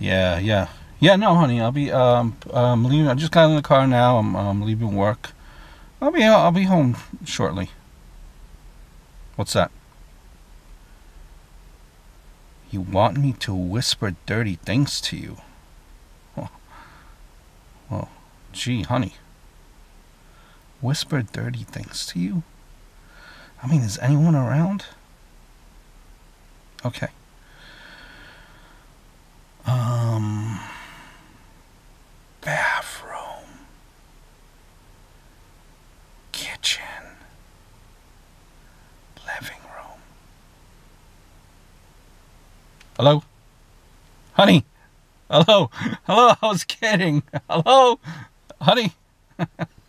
Yeah, yeah. Yeah, no, honey, I'll be um um leaving. I just got in the car now. I'm um leaving work. I'll be I'll be home shortly. What's that? You want me to whisper dirty things to you? Well, well gee, honey. Whisper dirty things to you? I mean, is anyone around? Okay. Hello? Honey? Hello? Hello? I was kidding. Hello? Honey?